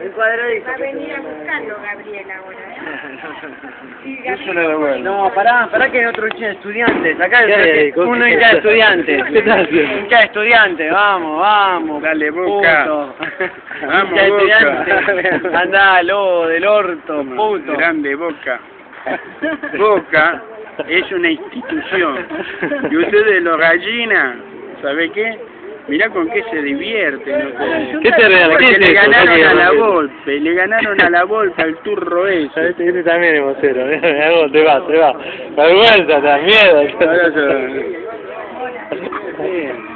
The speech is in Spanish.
El cuadradito. Va a venir a buscarlo Gabriel ahora. ¿eh? Eso no es bueno. No, pará, pará que hay otro hincha de estudiantes. Acá hay uno hincha de estudiantes. ¿Qué estás haciendo? Hincha de estudiantes, vamos, vamos. Dale, Boca. Puto. Vamos, hincha de Boca. estudiantes. Andá, lobo del orto, puto. Grande Boca. Boca es una institución. Y ustedes, los gallinas, ¿sabe qué? Mirá con qué se divierten ustedes. ¿Qué te ¿Qué le ganaron a la Volpe, le ganaron a la Volpe al turro ese. Este, también es vocero, ¿eh? te va, te va. Vergüenza, te da.